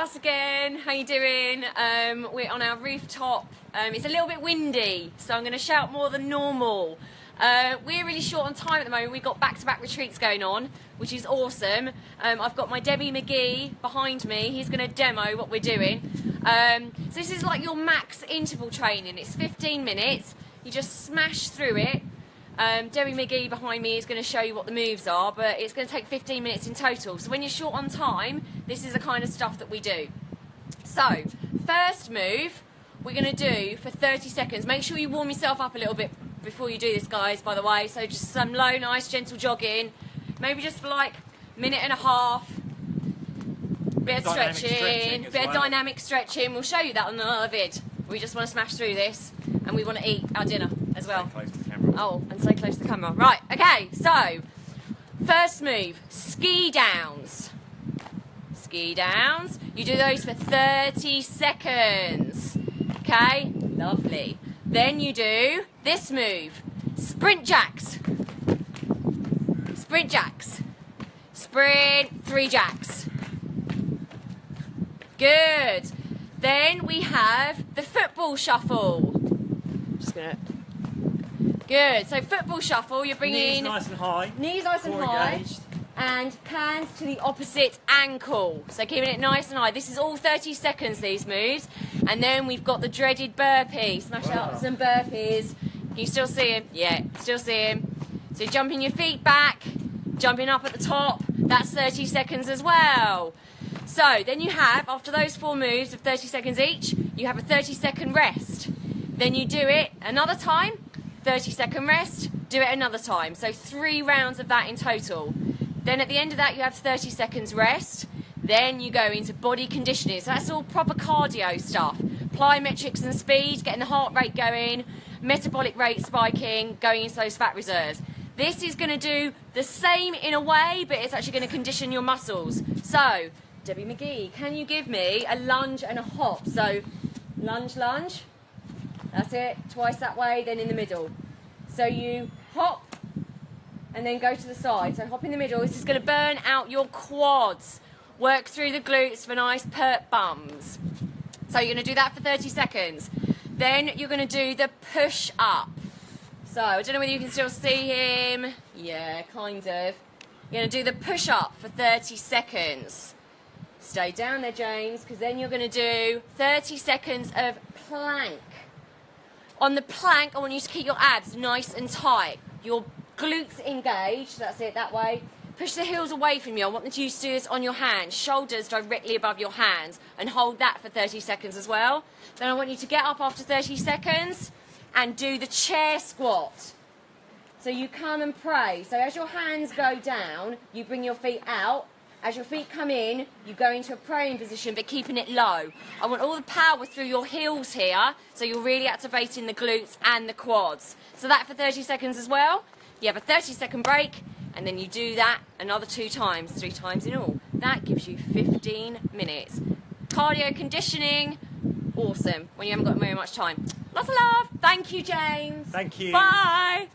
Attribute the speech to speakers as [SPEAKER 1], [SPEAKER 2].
[SPEAKER 1] us again. How you doing? Um, we're on our rooftop. Um, it's a little bit windy, so I'm going to shout more than normal. Uh, we're really short on time at the moment. We've got back-to-back retreats going on, which is awesome. Um, I've got my Debbie McGee behind me. He's going to demo what we're doing. Um, so this is like your max interval training. It's 15 minutes. You just smash through it. Um, Debbie McGee behind me is going to show you what the moves are, but it's going to take 15 minutes in total. So when you're short on time, this is the kind of stuff that we do. So, first move, we're going to do for 30 seconds. Make sure you warm yourself up a little bit before you do this, guys, by the way. So just some low, nice, gentle jogging. Maybe just for like a minute and a half. Bit of
[SPEAKER 2] Dynamic
[SPEAKER 1] stretching,
[SPEAKER 2] stretching
[SPEAKER 1] bit of dynamic stretching. We'll show you that on another vid. We just want to smash through this and we want to eat our dinner as well. Oh, and so close to the camera. Right, okay, so first move ski downs. Ski downs. You do those for 30 seconds. Okay, lovely. Then you do this move sprint jacks. Sprint jacks. Sprint three jacks. Good. Then we have the football shuffle. Just gonna. Good. So football shuffle. You're bringing...
[SPEAKER 2] Knees nice and high.
[SPEAKER 1] knees nice and high,
[SPEAKER 2] engaged.
[SPEAKER 1] and hands to the opposite ankle. So keeping it nice and high. This is all 30 seconds. These moves, and then we've got the dreaded burpee. Smash out
[SPEAKER 2] Wow.
[SPEAKER 1] some burpees. Can you still see him? Yeah, still see him. So jumping your feet back, jumping up at the top. That's 30 seconds as well. So then you have, after those four moves of 30 seconds each, you have a 30 second rest. Then you do it another time, 30 second rest, do it another time. So three rounds of that in total. Then at the end of that, you have 30 seconds rest. Then you go into body conditioning. So that's all proper cardio stuff. Plyometrics and speed, getting the heart rate going, metabolic rate spiking, going into those fat reserves. This is going to do the same in a way, but it's actually going to condition your muscles. So, Debbie McGee, can you give me a lunge and a hop? So, lunge, lunge. That's it. Twice that way, then in the middle. So you hop and then go to the side. So hop in the middle. This is going to burn out your quads. Work through the glutes for nice pert bums. So you're going to do that for 30 seconds. Then you're going to do the push up. So I don't know whether you can still see him. Yeah, kind of. You're going to do the push up for 30 seconds. Stay down there, James, because then you're going to do 30 seconds of plank. On the plank, I want you to keep your abs nice and tight. Your glutes engaged, that's it, that way. Push the heels away from you. I want you to do this on your hands, shoulders directly above your hands, and hold that for 30 seconds as well. Then I want you to get up after 30 seconds and do the chair squat. So you come and pray. So as your hands go down, you bring your feet out. As your feet come in, you go into a praying position, but keeping it low. I want all the power through your heels here, so you're really activating the glutes and the quads. So that for 30 seconds as well. You have a 30 second break, and then you do that another two times, three times in all. That gives you 15 minutes. Cardio conditioning, awesome when you haven't got very much time. Lots of love. Thank you, James.
[SPEAKER 2] Thank you.
[SPEAKER 1] Bye.